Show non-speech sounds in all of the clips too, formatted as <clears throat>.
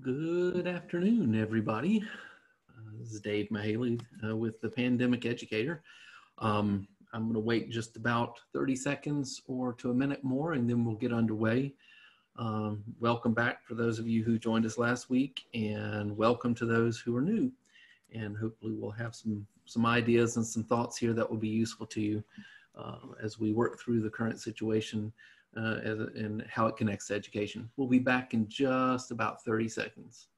Good afternoon, everybody. Uh, this is Dave Mahaley uh, with the Pandemic Educator. Um, I'm going to wait just about 30 seconds or to a minute more, and then we'll get underway. Um, welcome back for those of you who joined us last week, and welcome to those who are new. And hopefully, we'll have some some ideas and some thoughts here that will be useful to you uh, as we work through the current situation uh, and how it connects to education. We'll be back in just about 30 seconds.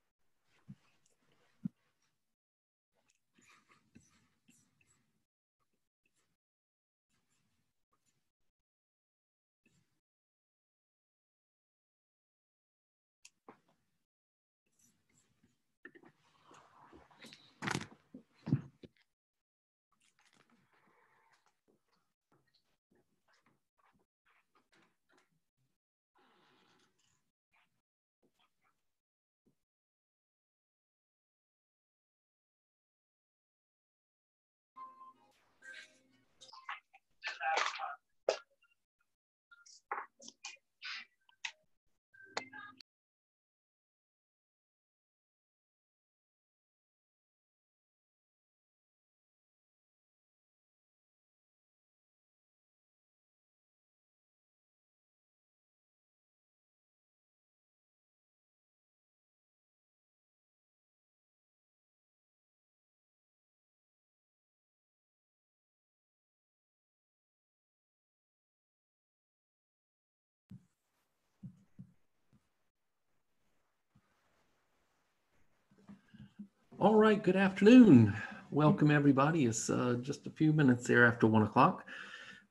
All right, good afternoon. Welcome everybody. It's uh, just a few minutes there after one o'clock.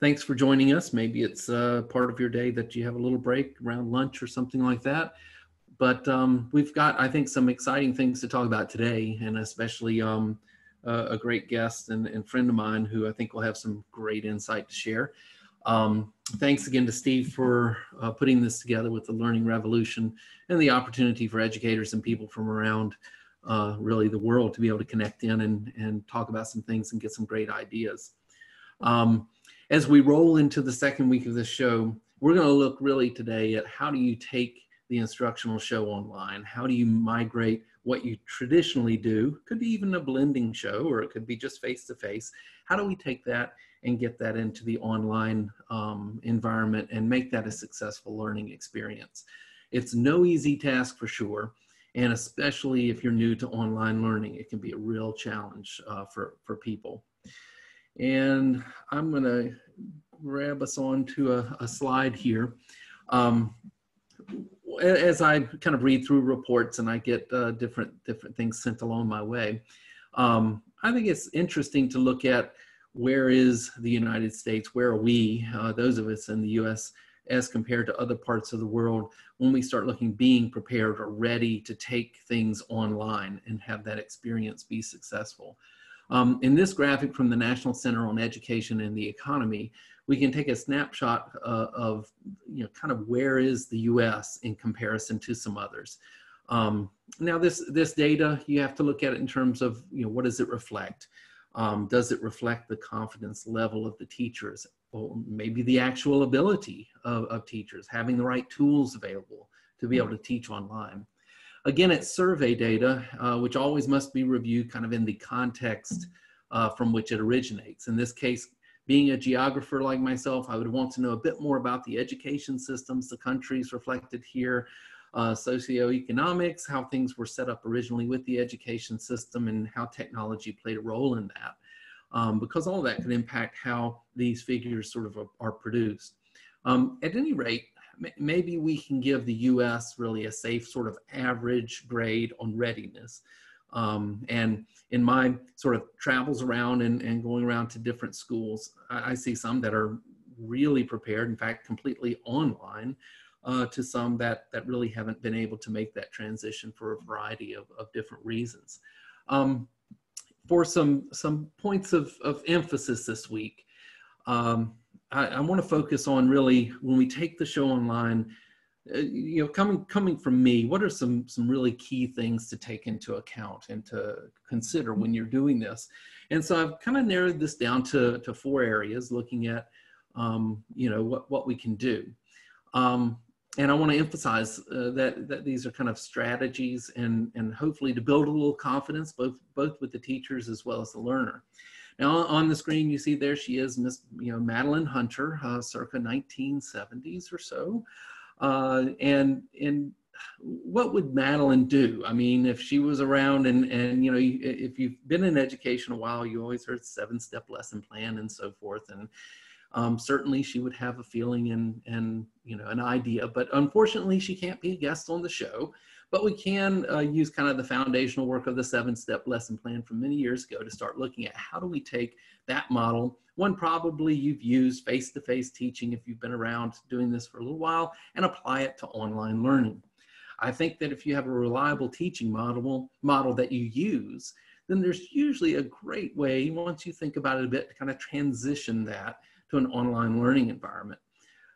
Thanks for joining us. Maybe it's uh, part of your day that you have a little break around lunch or something like that. But um, we've got, I think, some exciting things to talk about today, and especially um, uh, a great guest and, and, friend of mine who I think will have some great insight to share. Um, thanks again to Steve for uh, putting this together with the Learning Revolution and the opportunity for educators and people from around uh, really the world to be able to connect in and, and talk about some things and get some great ideas. Um, as we roll into the second week of this show, we're going to look really today at how do you take the instructional show online? How do you migrate what you traditionally do? Could be even a blending show or it could be just face to face. How do we take that and get that into the online um, environment and make that a successful learning experience? It's no easy task for sure. And especially if you're new to online learning, it can be a real challenge uh, for, for people. And I'm gonna grab us onto a, a slide here. Um, as I kind of read through reports and I get uh, different different things sent along my way, um, I think it's interesting to look at where is the United States, where are we, uh, those of us in the U.S as compared to other parts of the world when we start looking being prepared or ready to take things online and have that experience be successful. Um, in this graphic from the National Center on Education and the Economy, we can take a snapshot uh, of you know kind of where is the U.S. in comparison to some others. Um, now this this data you have to look at it in terms of you know what does it reflect? Um, does it reflect the confidence level of the teachers or maybe the actual ability of, of teachers, having the right tools available to be able to teach online. Again, it's survey data, uh, which always must be reviewed kind of in the context uh, from which it originates. In this case, being a geographer like myself, I would want to know a bit more about the education systems, the countries reflected here, uh, socioeconomics, how things were set up originally with the education system, and how technology played a role in that um, because all of that can impact how these figures sort of are, produced. Um, at any rate, maybe we can give the US really a safe sort of average grade on readiness. Um, and in my sort of travels around and, and going around to different schools, I, I, see some that are really prepared, in fact, completely online, uh, to some that, that really haven't been able to make that transition for a variety of, of different reasons. Um, for some some points of, of emphasis this week. Um, I, I want to focus on really when we take the show online. Uh, you know, coming coming from me, what are some some really key things to take into account and to consider when you're doing this? And so I've kind of narrowed this down to to four areas, looking at um, you know what what we can do. Um, and I want to emphasize uh, that, that these are kind of strategies and, and hopefully to build a little confidence, both, both with the teachers as well as the learner. Now on the screen, you see there she is, Miss, you know, Madeline Hunter, uh, circa 1970s or so. Uh, and, and what would Madeline do? I mean, if she was around and, and, you know, if you've been in education a while, you always heard seven step lesson plan and so forth. And um, certainly she would have a feeling and, and, you know, an idea, but unfortunately she can't be a guest on the show, but we can uh, use kind of the foundational work of the seven step lesson plan from many years ago to start looking at how do we take that model, one probably you've used face-to-face -face teaching if you've been around doing this for a little while and apply it to online learning. I think that if you have a reliable teaching model, model that you use, then there's usually a great way, once you think about it a bit, to kind of transition that an online learning environment.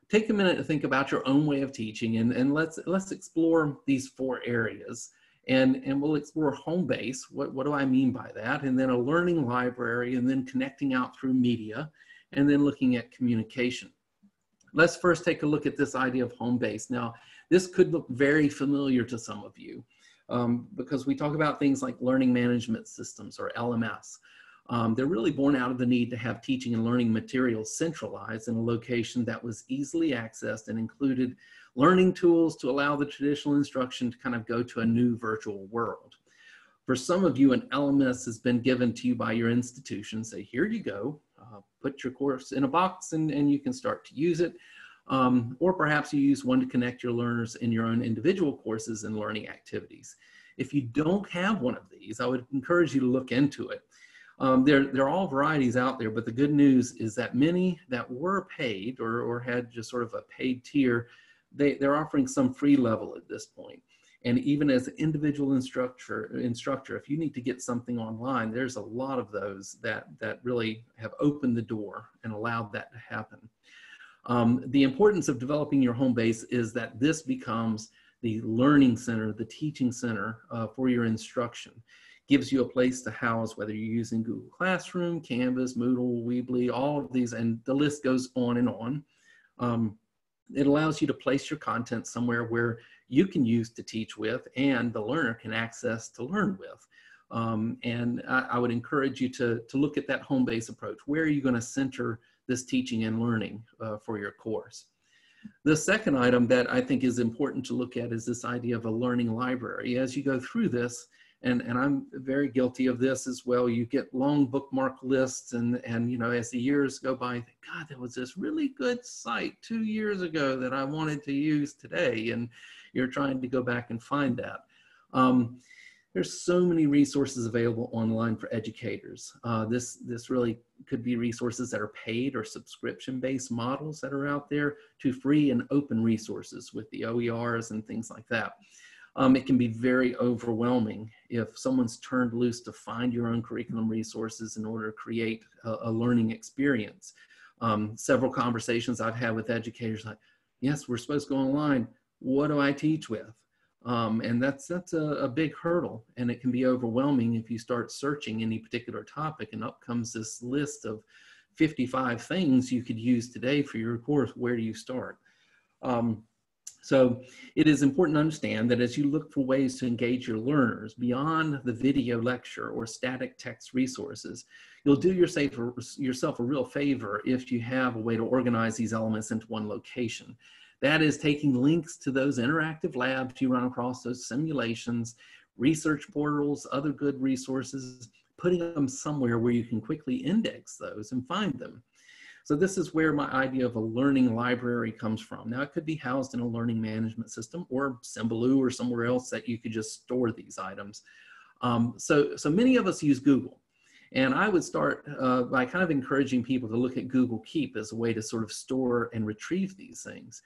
Take a minute to think about your own way of teaching and, and let's, let's explore these four areas. And, and we'll explore home base. What, what do I mean by that? And then a learning library, and then connecting out through media, and then looking at communication. Let's first take a look at this idea of home base. Now, this could look very familiar to some of you um, because we talk about things like learning management systems or LMS. Um, they're really born out of the need to have teaching and learning materials centralized in a location that was easily accessed and included learning tools to allow the traditional instruction to kind of go to a new virtual world. For some of you, an LMS has been given to you by your institution. Say, here you go, uh, put your course in a box and, and you can start to use it. Um, or perhaps you use one to connect your learners in your own individual courses and learning activities. If you don't have one of these, I would encourage you to look into it. Um, there, are all varieties out there, but the good news is that many that were paid or, or had just sort of a paid tier, they, they're offering some free level at this point. And even as an individual instructor, instructor, if you need to get something online, there's a lot of those that, that really have opened the door and allowed that to happen. Um, the importance of developing your home base is that this becomes the learning center, the teaching center uh, for your instruction. Gives you a place to house, whether you're using Google Classroom, Canvas, Moodle, Weebly, all of these, and the list goes on and on. Um, it allows you to place your content somewhere where you can use to teach with and the learner can access to learn with. Um, and I, I, would encourage you to, to look at that home base approach. Where are you going to center this teaching and learning uh, for your course. The second item that I think is important to look at is this idea of a learning library. As you go through this, and, and I'm very guilty of this as well, you get long bookmark lists and, and you know, as the years go by, think, God, there was this really good site two years ago that I wanted to use today. And you're trying to go back and find that. Um, there's so many resources available online for educators. Uh, this, this really could be resources that are paid or subscription-based models that are out there to free and open resources with the OERs and things like that. Um, it can be very overwhelming if someone's turned loose to find your own curriculum resources in order to create a, a learning experience. Um, several conversations I've had with educators like, yes, we're supposed to go online. What do I teach with? Um, and that's that's a, a, big hurdle and it can be overwhelming if you start searching any particular topic and up comes this list of 55 things you could use today for your course where do you start um, so it is important to understand that as you look for ways to engage your learners beyond the video lecture or static text resources, you'll do yourself a real favor if you have a way to organize these elements into one location. That is taking links to those interactive labs you run across, those simulations, research portals, other good resources, putting them somewhere where you can quickly index those and find them. So this is where my idea of a learning library comes from. Now it could be housed in a learning management system or Symbaloo or somewhere else that you could just store these items. Um, so, so many of us use Google. And I would start uh, by kind of encouraging people to look at Google Keep as a way to sort of store and retrieve these things.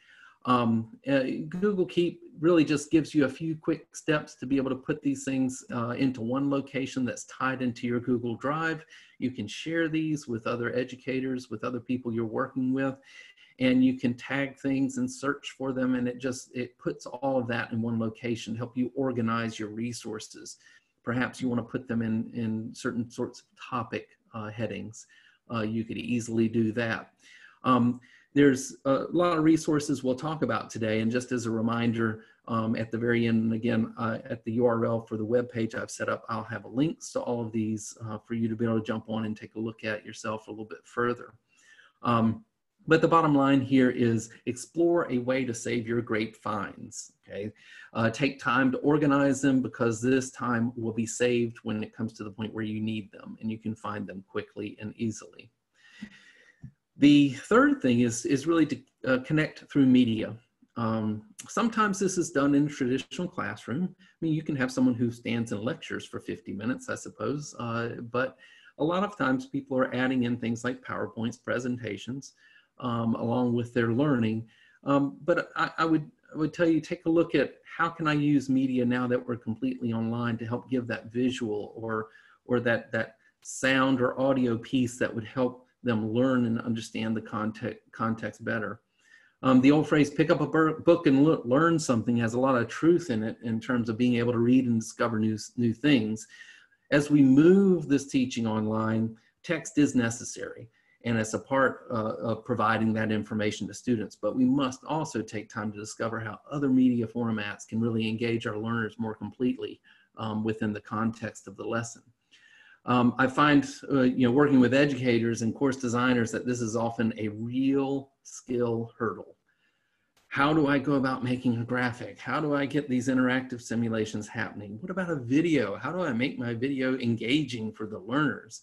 Um, uh, Google Keep really just gives you a few quick steps to be able to put these things uh, into one location that's tied into your Google Drive. You can share these with other educators, with other people you're working with, and you can tag things and search for them. And it just, it puts all of that in one location to help you organize your resources. Perhaps you want to put them in, in certain sorts of topic uh, headings. Uh, you could easily do that. Um, there's a lot of resources we'll talk about today. And just as a reminder, um, at the very end, and again, uh, at the URL for the web page I've set up, I'll have links to all of these uh, for you to be able to jump on and take a look at yourself a little bit further. Um, but the bottom line here is explore a way to save your great finds. Okay, uh, take time to organize them because this time will be saved when it comes to the point where you need them and you can find them quickly and easily. The third thing is, is really to uh, connect through media. Um, sometimes this is done in a traditional classroom. I mean, you can have someone who stands and lectures for 50 minutes, I suppose, uh, but a lot of times people are adding in things like PowerPoints, presentations, um, along with their learning. Um, but I, I, would, I would tell you, take a look at how can I use media now that we're completely online to help give that visual or, or that, that sound or audio piece that would help them learn and understand the context, context better. Um, the old phrase, pick up a book and learn something, has a lot of truth in it in terms of being able to read and discover new, new things. As we move this teaching online, text is necessary and it's a part uh, of providing that information to students. But we must also take time to discover how other media formats can really engage our learners more completely um, within the context of the lesson. Um, I find, uh, you know, working with educators and course designers that this is often a real skill hurdle. How do I go about making a graphic? How do I get these interactive simulations happening? What about a video? How do I make my video engaging for the learners?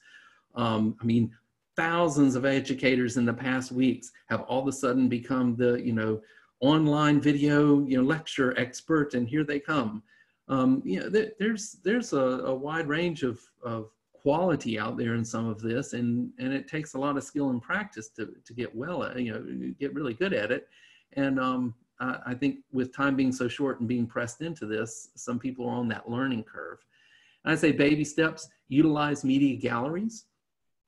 Um, I mean, thousands of educators in the past weeks have all of a sudden become the, you know, online video, you know, lecture expert, and here they come. Um, you know, there's there's a, a wide range of, of quality out there in some of this and and it takes a lot of skill and practice to to get well at, you know get really good at it. And um, I, I, think with time being so short and being pressed into this some people are on that learning curve. I say baby steps utilize media galleries.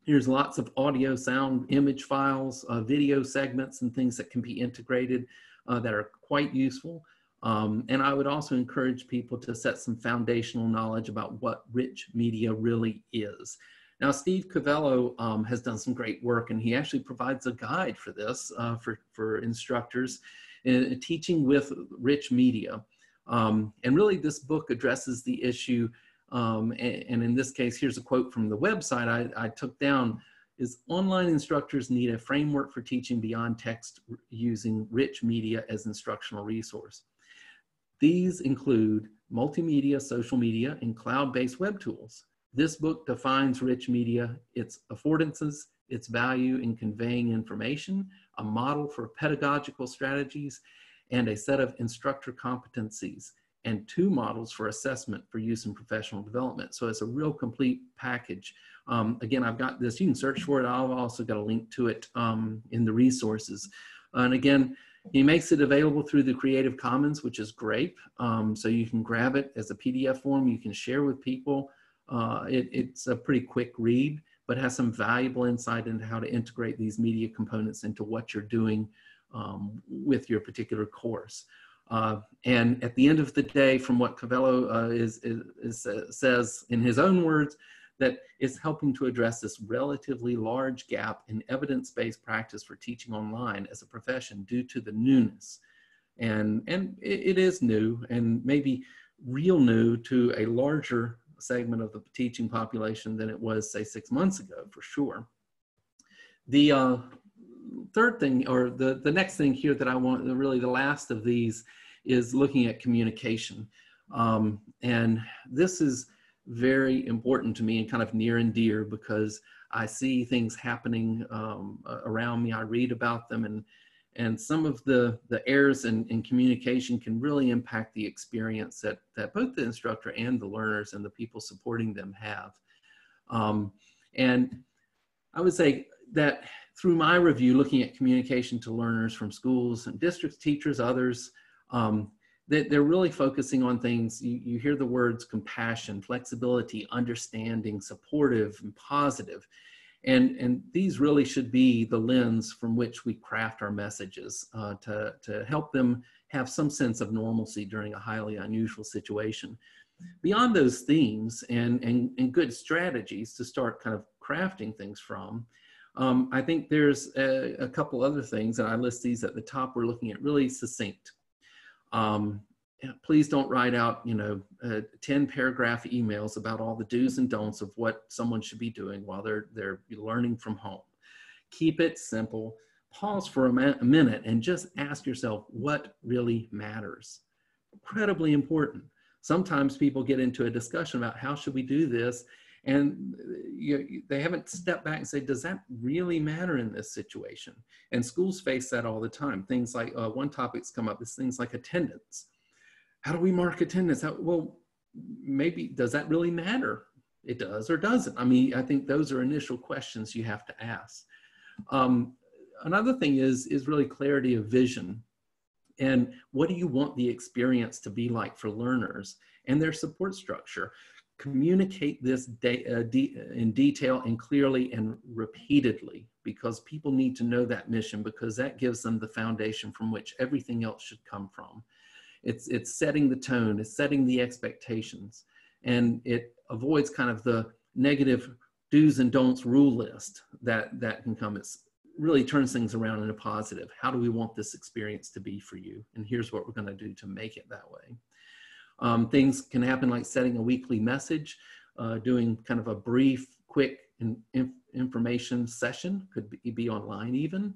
There's lots of audio sound image files uh, video segments and things that can be integrated uh, that are quite useful um, and I would also encourage people to set some foundational knowledge about what rich media really is. Now, Steve Covello um, has done some great work, and he actually provides a guide for this uh, for, for instructors in teaching with rich media. Um, and really, this book addresses the issue. Um, and, and, in this case, here's a quote from the website I, I took down is online instructors need a framework for teaching beyond text using rich media as instructional resource. These include multimedia, social media, and cloud-based web tools. This book defines rich media, its affordances, its value in conveying information, a model for pedagogical strategies, and a set of instructor competencies, and two models for assessment for use in professional development. So it's a real complete package. Um, again, I've got this, you can search for it. I've also got a link to it um, in the resources. And again, he makes it available through the Creative Commons, which is great. Um, so you can grab it as a PDF form, you can share with people. Uh, it, it's a pretty quick read, but has some valuable insight into how to integrate these media components into what you're doing um, with your particular course. Uh, and at the end of the day, from what Covello uh, is, is, is uh, says in his own words, that is helping to address this relatively large gap in evidence-based practice for teaching online as a profession due to the newness. And, and it, is new and maybe real new to a larger segment of the teaching population than it was, say, six months ago, for sure. The uh, third thing, or the, the next thing here that I want, really the last of these, is looking at communication. Um, and this is very important to me and kind of near and dear because I see things happening um, around me. I read about them and and some of the the errors in, in communication can really impact the experience that that both the instructor and the learners and the people supporting them have. Um, and I would say that through my review, looking at communication to learners from schools and districts, teachers, others, um, they're really focusing on things you, you hear the words compassion flexibility understanding supportive and positive and and these really should be the lens from which we craft our messages uh, to to help them have some sense of normalcy during a highly unusual situation beyond those themes and and, and good strategies to start kind of crafting things from Um, I think there's a, a, couple other things, and I list these at the top. We're looking at really succinct. Um, please don't write out, you know, uh, 10 paragraph emails about all the do's and don'ts of what someone should be doing while they're, they're learning from home. Keep it simple. Pause for a, a minute and just ask yourself what really matters. Incredibly important. Sometimes people get into a discussion about how should we do this and you, they haven't stepped back and say, does that really matter in this situation? And schools face that all the time. Things like uh, one topic's come up is things like attendance. How do we mark attendance? How, well, maybe does that really matter? It does or doesn't. I mean, I think those are initial questions you have to ask. Um, another thing is is really clarity of vision and what do you want the experience to be like for learners and their support structure communicate this de uh, de in detail and clearly and repeatedly because people need to know that mission because that gives them the foundation from which everything else should come from. It's, it's setting the tone, it's setting the expectations, and it avoids kind of the negative do's and don'ts rule list that, that can come. It really turns things around in a positive. How do we want this experience to be for you? And here's what we're going to do to make it that way. Um, things can happen like setting a weekly message, uh, doing kind of a brief, quick in, in, information session, could be, be online even.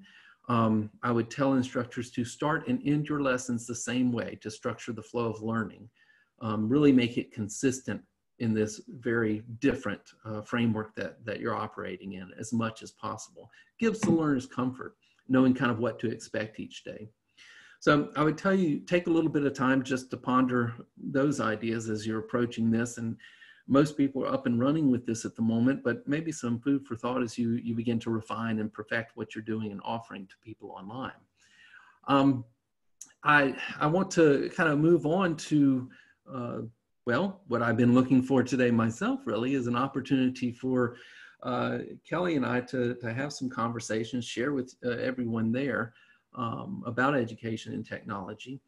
Um, I would tell instructors to start and end your lessons the same way to structure the flow of learning. Um, really make it consistent in this very different uh, framework that, that you're operating in as much as possible. Gives the learners comfort, knowing kind of what to expect each day. So I would tell you, take a little bit of time just to ponder those ideas as you're approaching this. And most people are up and running with this at the moment, but maybe some food for thought as you, you begin to refine and perfect what you're doing and offering to people online. Um, I, I want to kind of move on to, uh, well, what I've been looking for today myself really is an opportunity for uh, Kelly and I to, to have some conversations, share with uh, everyone there um, about education and technology.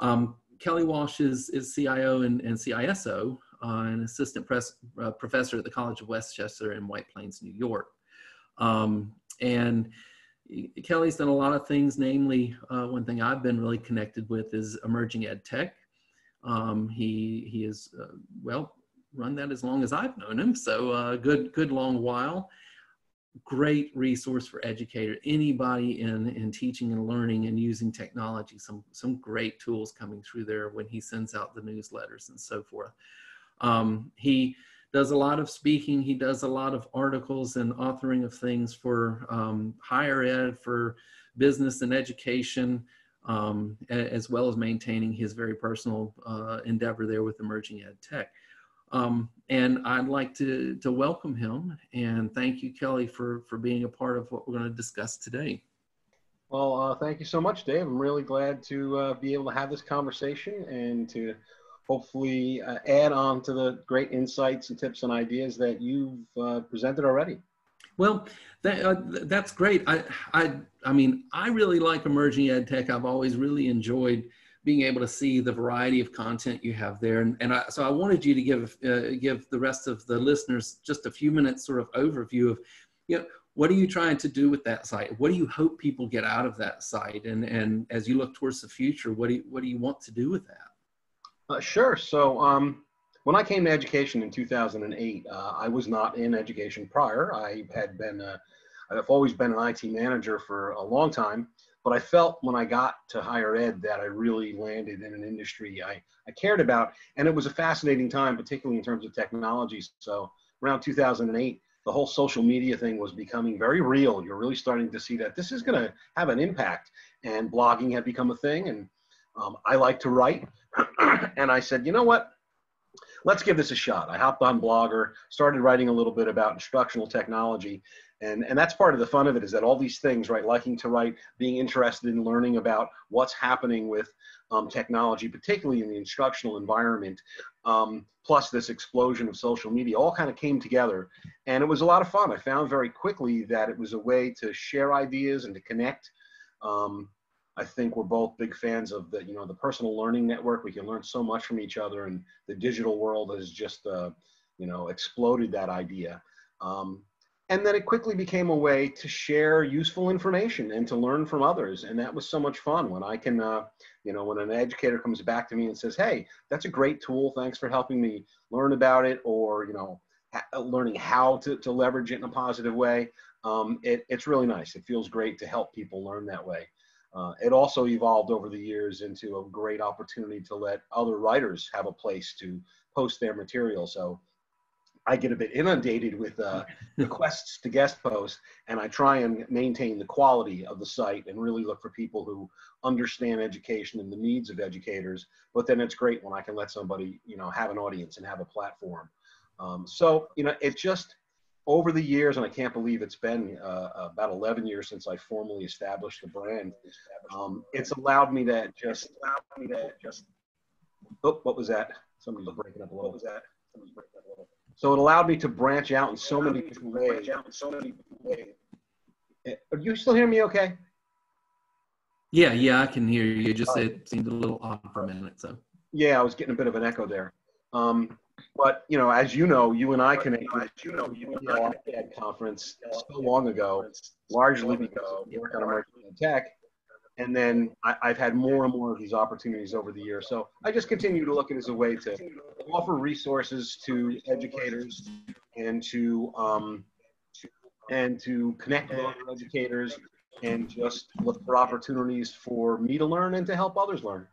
Um, Kelly Walsh is, is CIO and, and CISO, uh, an assistant press, uh, professor at the College of Westchester in White Plains, New York. Um, and Kelly's done a lot of things, namely, uh, one thing I've been really connected with is emerging ed tech. Um, he, he is, uh, well, run that as long as I've known him, so uh, good, good long while great resource for educator anybody in in teaching and learning and using technology some some great tools coming through there when he sends out the newsletters and so forth. Um, he does a lot of speaking he does a lot of articles and authoring of things for um, higher ed for business and education um, as well as maintaining his very personal uh, endeavor there with emerging ed tech um, and I'd like to, to welcome him and thank you, Kelly, for, for being a part of what we're going to discuss today. Well, uh, thank you so much, Dave. I'm really glad to uh, be able to have this conversation and to hopefully uh, add on to the great insights and tips and ideas that you've uh, presented already. Well, that, uh, that's great. I, I, I mean, I really like emerging ed tech. I've always really enjoyed being able to see the variety of content you have there. And, and I, so I wanted you to give, uh, give the rest of the listeners just a few minutes sort of overview of, you know, what are you trying to do with that site? What do you hope people get out of that site? And, and as you look towards the future, what do you, what do you want to do with that? Uh, sure. So um, when I came to education in 2008, uh, I was not in education prior. I had been, uh, I've always been an IT manager for a long time. But I felt when I got to higher ed that I really landed in an industry I, I cared about. And it was a fascinating time, particularly in terms of technology. So around 2008, the whole social media thing was becoming very real. You're really starting to see that this is going to have an impact. And blogging had become a thing. And um, I like to write. <clears throat> and I said, you know what? Let's give this a shot. I hopped on Blogger, started writing a little bit about instructional technology, and and that's part of the fun of it is that all these things right liking to write being interested in learning about what's happening with um, technology particularly in the instructional environment um, plus this explosion of social media all kind of came together. And it was a lot of fun. I found very quickly that it was a way to share ideas and to connect. Um, i think we're both big fans of the you know the personal learning network. We can learn so much from each other and the digital world has just uh, you know exploded that idea. Um, and then it quickly became a way to share useful information and to learn from others. And that was so much fun when i can uh, you know when an educator comes back to me and says hey that's a great tool. Thanks for helping me learn about it or you know ha- learning how to, to leverage it in a positive way um, it, it's really nice. It feels great to help people learn that way. Uh, it also evolved over the years into a great opportunity to let other writers have a place to post their material. So I get a bit inundated with uh, <laughs> requests to guest post, and I try and maintain the quality of the site and really look for people who understand education and the needs of educators. But then it's great when I can let somebody, you know, have an audience and have a platform. Um, so, you know, it just over the years, and I can't believe it's been uh, about 11 years since I formally established the brand. Um, it's allowed me to just, allowed me to just. Oh, what was that? Somebody's breaking up a little. What was that? Somebody's breaking up a little. So it allowed me to branch out in so many different ways. Eh, are you still hearing me okay? Yeah, yeah, I can hear you. Just it seemed a little off for a minute. So yeah, I was getting a bit of an echo there. Um, but you know, as you know, you and I connected. As you know, you and I at conference so long ago, largely because we work on emerging tech. And then I, have had more and more of these opportunities over the years. So I just continue to look at it as a way to offer resources to educators and to um, and to connect with other educators and just look for opportunities for me to learn and to help others learn.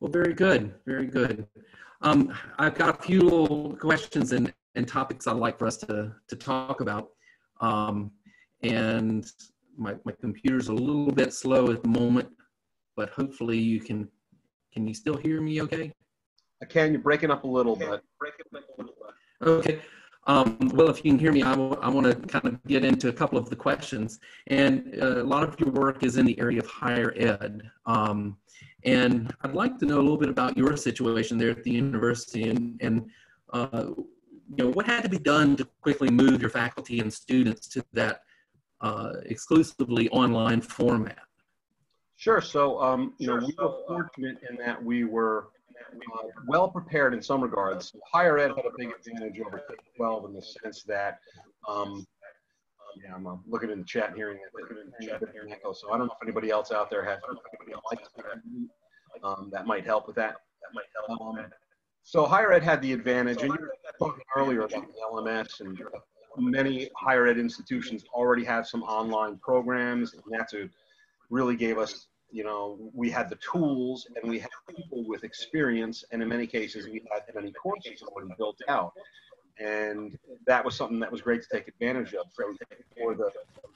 Well, very good, very good. Um, I've got a few little questions and, and topics I'd like for us to, to talk about. Um, and my, my computer's a little bit slow at the moment, but hopefully you can, can you still hear me okay? I can, you're breaking up a little bit. Okay. Um, well, if you can hear me, I, I want to kind of get into a couple of the questions. And uh, a lot of your work is in the area of higher ed. Um, and I'd like to know a little bit about your situation there at the university and, and uh, you know, what had to be done to quickly move your faculty and students to that uh, exclusively online format? Sure. So, um, you know, we were fortunate in that we were uh, well prepared in some regards. Higher ed had a big advantage over K-12 in the sense that, um, yeah, I'm uh, looking in the chat and hearing it. echo. So I don't know if anybody else out there has um, that might help with that. That might help. Um, so higher ed had the advantage, and you were talking earlier about the LMS and many higher ed institutions already have some online programs, and that's a really gave us, you know, we had the tools and we had people with experience, and in many cases we had many courses already built out, and that was something that was great to take advantage of. For the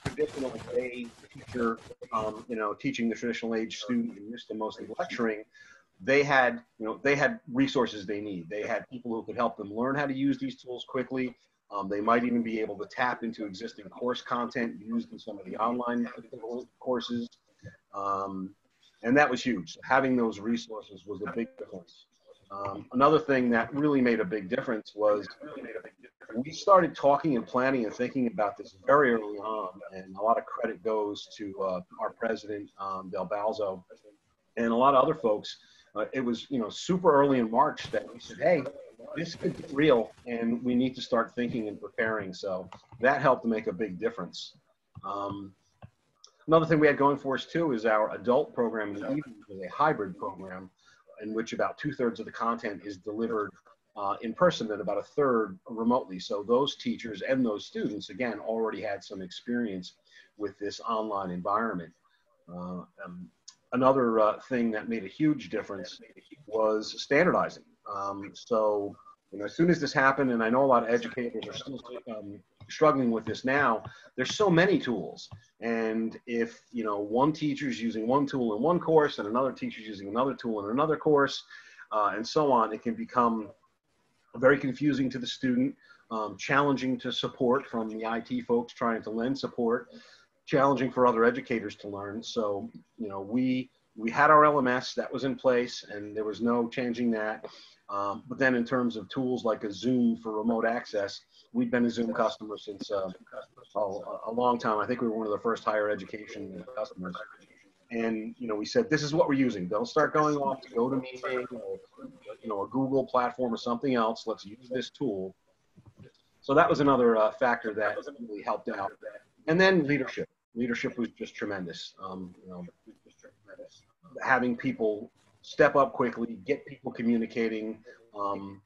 traditional day teacher, um, you know, teaching the traditional age student and used to mostly lecturing, they had, you know, they had resources they need. They had people who could help them learn how to use these tools quickly. Um, they might even be able to tap into existing course content used in some of the online courses. Um, and that was huge. Having those resources was a big difference. Um, another thing that really made a big difference was we started talking and planning and thinking about this very early on, and a lot of credit goes to uh, our president, um, Del Balzo, and a lot of other folks. Uh, it was, you know, super early in March that we said, hey, this could get real and we need to start thinking and preparing. So that helped to make a big difference. Um, another thing we had going for us too is our adult program in the evening is a hybrid program in which about two thirds of the content is delivered uh, in person and about a third remotely. So those teachers and those students, again, already had some experience with this online environment. Uh, um, another uh, thing that made a huge difference was standardizing. Um, so, you know, as soon as this happened, and I know a lot of educators are still um, struggling with this now, there's so many tools. And if, you know, one teacher's using one tool in one course and another teacher's using another tool in another course, uh, and so on, it can become very confusing to the student, um, challenging to support from the IT folks trying to lend support, challenging for other educators to learn. So, you know, we, we had our LMS that was in place and there was no changing that. Um, but then in terms of tools like a Zoom for remote access, we've been a Zoom customer since uh, a long time. I think we were one of the first higher education customers. And you know, we said this is what we're using. Don't start going off to GoToMeeting or you know a Google platform or something else. Let's use this tool. so that was another uh, factor that really helped out. And then leadership. Leadership was just tremendous. Um, you know, having people step up quickly, get people communicating, um,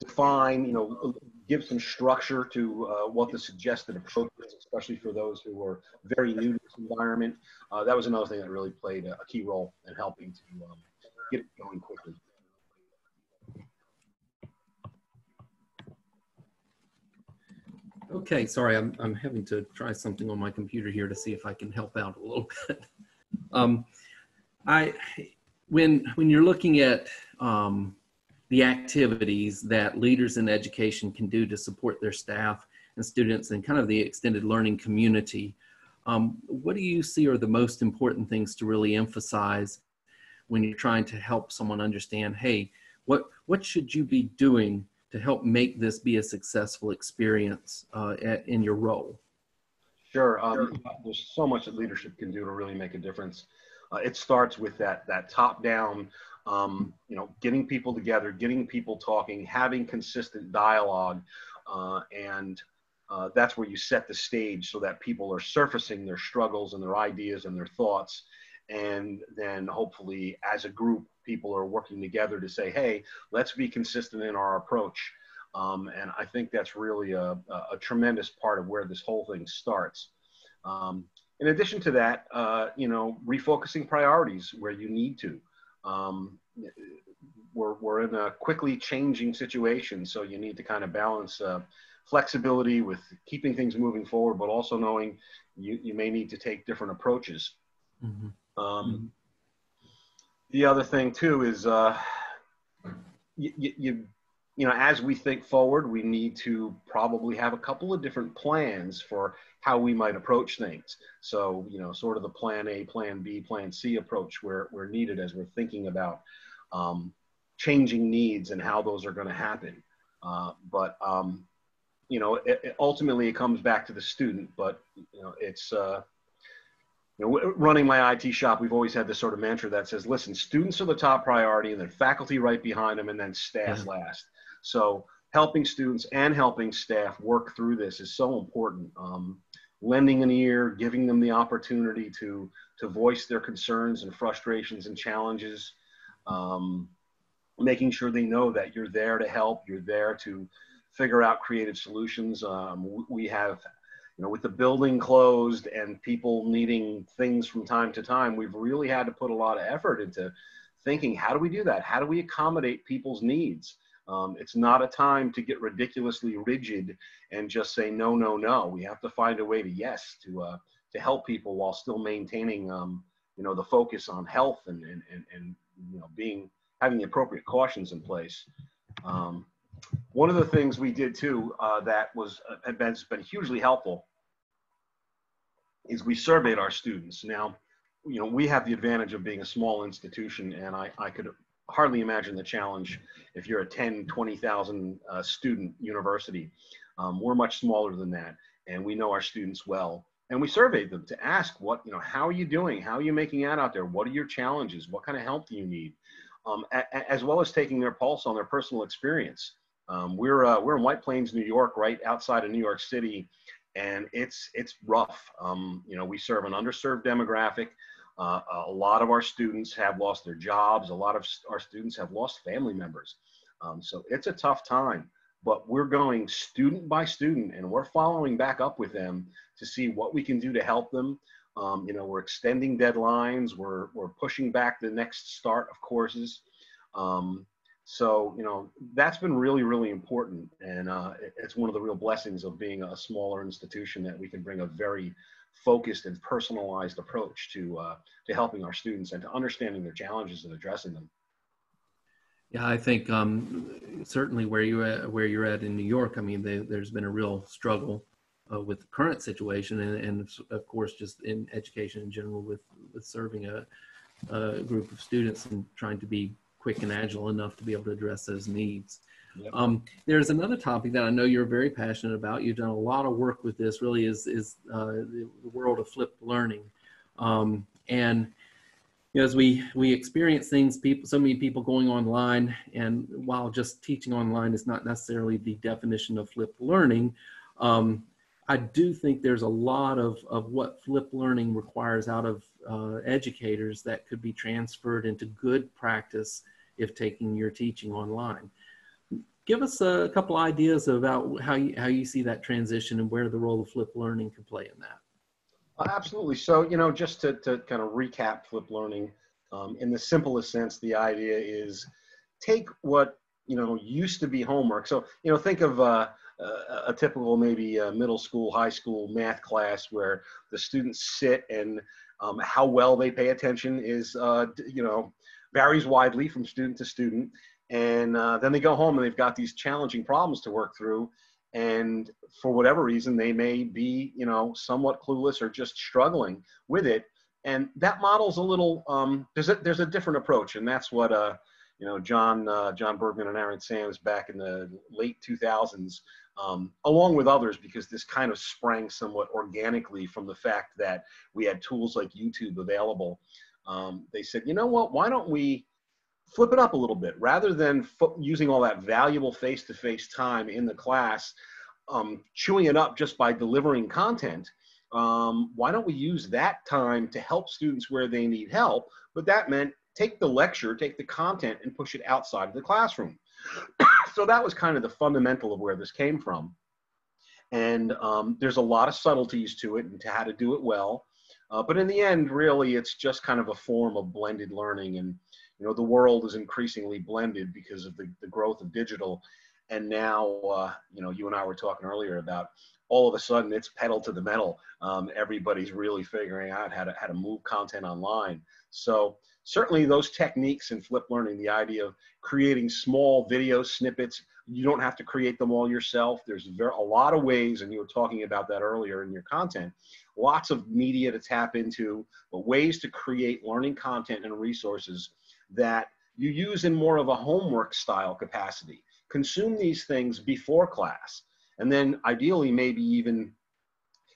define, you know, give some structure to uh, what the suggested approach is, especially for those who are very new to this environment. Uh, that was another thing that really played a, a key role in helping to um, get it going quickly. Okay, sorry, I'm, I'm having to try something on my computer here to see if I can help out a little <laughs> bit. Um, I, when, when you're looking at um, the activities that leaders in education can do to support their staff and students and kind of the extended learning community, um, what do you see are the most important things to really emphasize when you're trying to help someone understand, hey, what, what should you be doing to help make this be a successful experience uh, at, in your role? Sure. Um, there's so much that leadership can do to really make a difference. Uh, it starts with that that top down, um, you know, getting people together, getting people talking, having consistent dialogue, uh, and uh, that's where you set the stage so that people are surfacing their struggles and their ideas and their thoughts, and then hopefully as a group people are working together to say hey let's be consistent in our approach. Um, and i think that's really a, a, tremendous part of where this whole thing starts. Um, in addition to that uh, you know refocusing priorities where you need to um, we're, we're in a quickly changing situation so you need to kind of balance uh, flexibility with keeping things moving forward but also knowing you, you may need to take different approaches mm-hmm. Um, the other thing too is, uh, you, you, you know, as we think forward, we need to probably have a couple of different plans for how we might approach things. So, you know, sort of the plan A, plan B, plan C approach where we're needed as we're thinking about um, changing needs and how those are going to happen. Uh, but, um, you know, it, it ultimately it comes back to the student, but, you know, it's, uh, you know, running my IT shop, we've always had this sort of mantra that says, listen, students are the top priority and then faculty right behind them and then staff yeah. last. So helping students and helping staff work through this is so important. Um, lending an ear, giving them the opportunity to, to voice their concerns and frustrations and challenges, um, making sure they know that you're there to help, you're there to figure out creative solutions. Um, we have you know, with the building closed and people needing things from time to time, we've really had to put a lot of effort into thinking, how do we do that? How do we accommodate people's needs? Um, it's not a time to get ridiculously rigid and just say no, no, no. We have to find a way to yes to uh, to help people while still maintaining, um, you know, the focus on health and and and, and you know being having the appropriate cautions in place. Um, one of the things we did too uh, that was uh, had been, been hugely helpful is we surveyed our students. Now, you know, we have the advantage of being a small institution, and I, I could hardly imagine the challenge if you're a 10, 20,000 uh, student university. Um, we're much smaller than that, and we know our students well. And we surveyed them to ask what, you know, how are you doing? How are you making out out there? What are your challenges? What kind of help do you need? Um, a, as well as taking their pulse on their personal experience. Um, we're uh, we're in White Plains, New York, right outside of New York City, and it's it's rough. Um, you know, we serve an underserved demographic. Uh, a lot of our students have lost their jobs. A lot of our students have lost family members. Um, so it's a tough time. But we're going student by student, and we're following back up with them to see what we can do to help them. Um, you know, we're extending deadlines. We're we're pushing back the next start of courses. Um, so, you know, that's been really, really important. And uh, it's one of the real blessings of being a smaller institution that we can bring a very focused and personalized approach to, uh, to helping our students and to understanding their challenges and addressing them. Yeah, I think um, certainly where you where you're at in New York, I mean, they, there's been a real struggle uh, with the current situation, and, and, of course, just in education in general, with with serving a, a group of students and trying to be quick and agile enough to be able to address those needs. Yep. Um, there's another topic that I know you're very passionate about. You've done a lot of work with this. Really, is is uh, the, world of flipped learning, um, and you know, as we we experience things, people, so many people going online, and while just teaching online is not necessarily the definition of flipped learning, um, I do think there's a lot of of what flipped learning requires out of uh, educators that could be transferred into good practice if taking your teaching online. Give us a couple ideas about how you, how you see that transition and where the role of flipped learning could play in that. Uh, absolutely. So, you know, just to, to kind of recap flip learning, um, in the simplest sense, the idea is take what, you know, used to be homework. So, you know, think of uh, a typical maybe uh, middle school, high school math class where the students sit and um, how well they pay attention is, uh, you know, varies widely from student to student. And uh, then they go home and they've got these challenging problems to work through. And for whatever reason they may be you know somewhat clueless or just struggling with it. And that model's a little um, there's a there's a different approach. And that's what uh you know john uh, john Bergmann and aaron sams back in the late 2000s um, along with others because this kind of sprang somewhat organically from the fact that we had tools like youtube available. Um, they said you know what? Why don't we flip it up a little bit. Rather than using all that valuable face-to-face time in the class um, chewing it up just by delivering content um, why don't we use that time to help students where they need help? But that meant take the lecture take the content and push it outside of the classroom. <coughs> So that was kind of the fundamental of where this came from. And um, there's a lot of subtleties to it and to how to do it well. Uh, but in the end really it's just kind of a form of blended learning and you know the world is increasingly blended because of the, the growth of digital. And now uh, you know you and i were talking earlier about all of a sudden it's pedal to the metal. Um, everybody's really figuring out how to how to move content online. So certainly those techniques in flip learning the idea of creating small video snippets you don't have to create them all yourself. There's a lot of ways and you were talking about that earlier in your content lots of media to tap into but ways to create learning content and resources that you use in more of a homework style capacity. Consume these things before class, and then ideally maybe even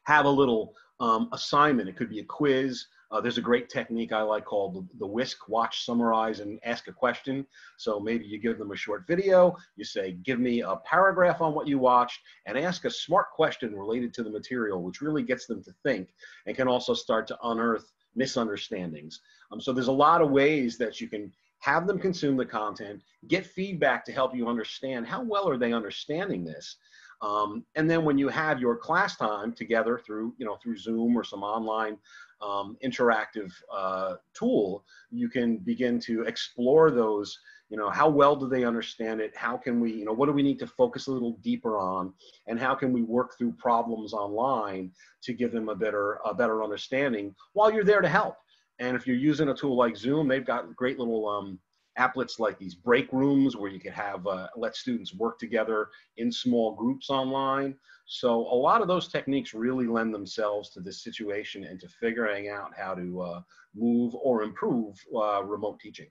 have a little um, assignment. It could be a quiz. Uh, there's a great technique I like called the, the whisk, watch, summarize, and ask a question. So maybe you give them a short video, you say, give me a paragraph on what you watched, and ask a smart question related to the material, which really gets them to think and can also start to unearth misunderstandings. Um, so there's a lot of ways that you can have them consume the content, get feedback to help you understand how well are they understanding this. Um, and then when you have your class time together through, you know, through Zoom or some online um, interactive uh, tool, you can begin to explore those, you know, how well do they understand it? How can we, you know, what do we need to focus a little deeper on? And how can we work through problems online to give them a better, a better understanding while you're there to help? And if you're using a tool like Zoom, they've got great little um, applets like these break rooms where you can have uh, let students work together in small groups online. So a lot of those techniques really lend themselves to this situation and to figuring out how to uh, move or improve uh, remote teaching.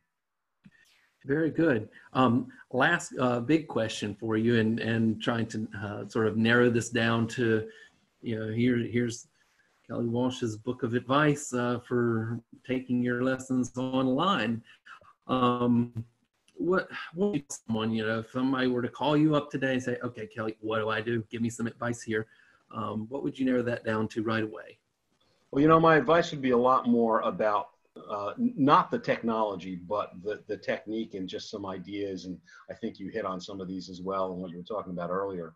Very good. Um, last uh, big question for you, and and trying to uh, sort of narrow this down to, you know, here here's Kelly Walsh's book of advice uh, for taking your lessons online. Um, what what someone you know if somebody were to call you up today and say, okay, Kelly, what do I do? Give me some advice here. Um, what would you narrow that down to right away? Well, you know, my advice would be a lot more about uh, not the technology, but the, the technique and just some ideas. And I think you hit on some of these as well and what you were talking about earlier.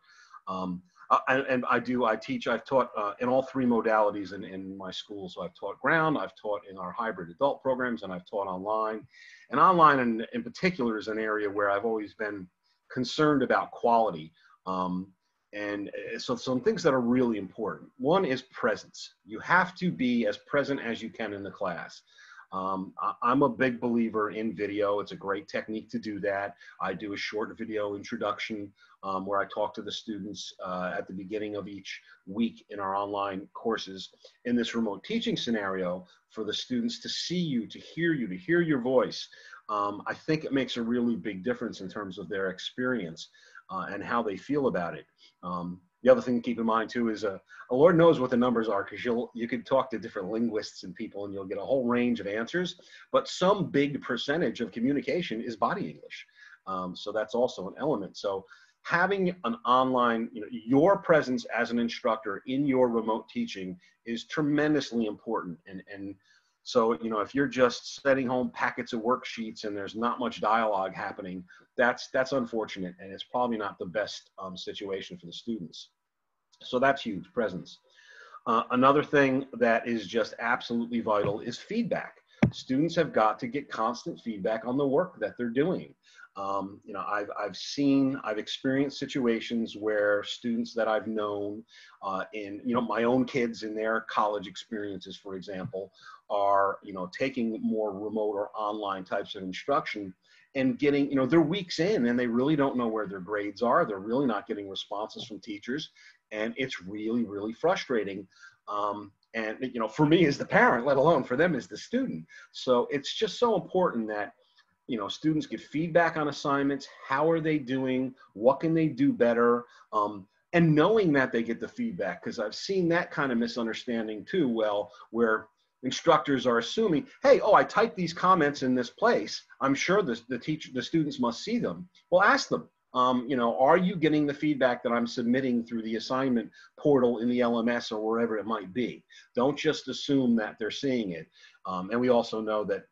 Um, and, and, I do, I teach, I've taught uh, in all three modalities in, in my school. So I've taught ground, I've taught in our hybrid adult programs, and I've taught online. And online in, in particular is an area where I've always been concerned about quality. Um, and uh, so some things that are really important. One is presence. You have to be as present as you can in the class. Um, I, am a big believer in video. It's a great technique to do that. I do a short video introduction um, where I talk to the students uh, at the beginning of each week in our online courses. In this remote teaching scenario, for the students to see you, to hear you, to hear your voice, um, I think it makes a really big difference in terms of their experience uh, and how they feel about it. Um, the other thing to keep in mind too is uh, Lord knows what the numbers are because you'll you can talk to different linguists and people and you'll get a whole range of answers. But some big percentage of communication is body English, um, so that's also an element. So having an online, you know, your presence as an instructor in your remote teaching is tremendously important. And and so you know if you're just sending home packets of worksheets and there's not much dialogue happening, that's that's unfortunate and it's probably not the best um, situation for the students. So that's huge presence. Uh, another thing that is just absolutely vital is feedback. Students have got to get constant feedback on the work that they're doing. Um, you know, I've, I've seen, I've experienced situations where students that I've known uh, in, you know, my own kids in their college experiences, for example, are, you know, taking more remote or online types of instruction and getting, you know, they're weeks in and they really don't know where their grades are. They're really not getting responses from teachers. And it's really, really frustrating. Um, and, you know, for me as the parent, let alone for them as the student. So it's just so important that, you know, students get feedback on assignments. How are they doing? What can they do better? Um, and knowing that they get the feedback, because I've seen that kind of misunderstanding too, well, where instructors are assuming, hey, oh, I typed these comments in this place. I'm sure the, the teacher, the students must see them. Well, ask them, um, you know, are you getting the feedback that I'm submitting through the assignment portal in the LMS or wherever it might be? Don't just assume that they're seeing it. Um, and we also know that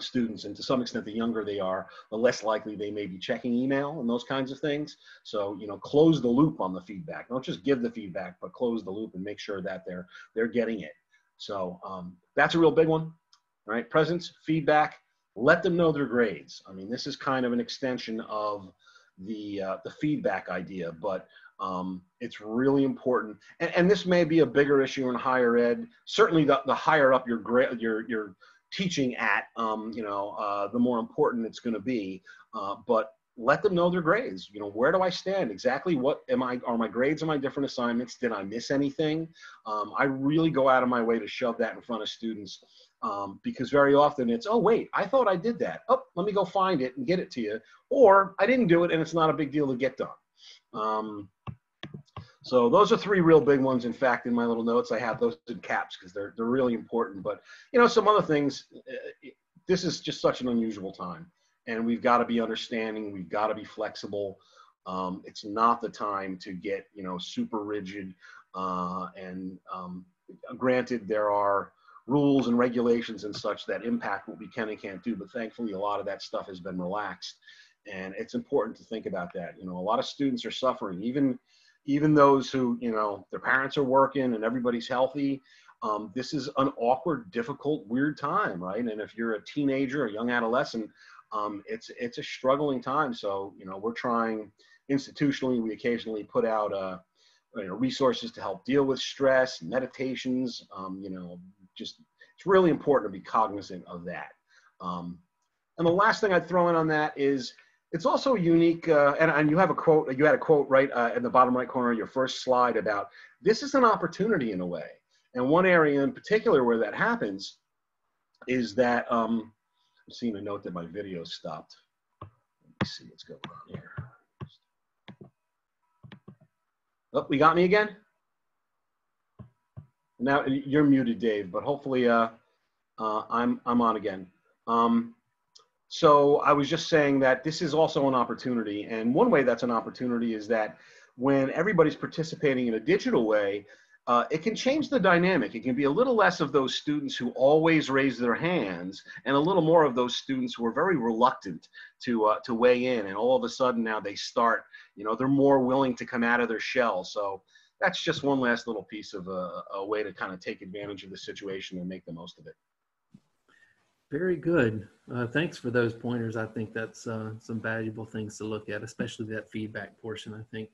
students and to some extent the younger they are the less likely they may be checking email and those kinds of things so you know close the loop on the feedback don't just give the feedback but close the loop and make sure that they're they're getting it so um, that's a real big one. Right, presence, feedback, let them know their grades. I mean, this is kind of an extension of the uh, the feedback idea, but um, it's really important. And, and, this may be a bigger issue in higher ed. Certainly, the, the higher up your grade, your your teaching at, um, you know, uh, the more important it's going to be. Uh, but let them know their grades. You know, where do I stand? Exactly what am I, are my grades on my different assignments? Did I miss anything? Um, I really go out of my way to shove that in front of students um, because very often it's, oh, wait, I thought I did that. Oh, let me go find it and get it to you. Or I didn't do it and it's not a big deal to get done. Um, so those are three real big ones. In fact, in my little notes, I have those in caps because they're, they're really important. But, you know, some other things, uh, this is just such an unusual time and we've got to be understanding. We've got to be flexible. Um, it's not the time to get you know super rigid. Uh, and um, granted, there are rules and regulations and such that impact what we can and can't do. But thankfully, a lot of that stuff has been relaxed, and it's important to think about that. You know, a lot of students are suffering, even even those who you know their parents are working and everybody's healthy. Um, this is an awkward, difficult, weird time, right? And if you're a teenager, a young adolescent, um, it's it's a struggling time. So you know we're trying institutionally. We occasionally put out uh, you know, resources to help deal with stress, meditations. Um, you know, just it's really important to be cognizant of that. Um, and the last thing I'd throw in on that is it's also unique. Uh, and, and you have a quote. You had a quote right uh, in the bottom right corner of your first slide about this is an opportunity in a way. And one area in particular where that happens is that um, I'm seeing a note that my video stopped. Let me see what's going on here. Oh, we got me again? Now you're muted, Dave, but hopefully uh, uh, I'm, I'm on again. Um, so I was just saying that this is also an opportunity. And one way that's an opportunity is that when everybody's participating in a digital way, uh, it can change the dynamic. It can be a little less of those students who always raise their hands and a little more of those students who are very reluctant to, uh, to weigh in. And all of a sudden now they start, you know, they're more willing to come out of their shell. So that's just one last little piece of a, a way to kind of take advantage of the situation and make the most of it. Very good. Uh, thanks for those pointers. I think that's uh, some valuable things to look at, especially that feedback portion. I think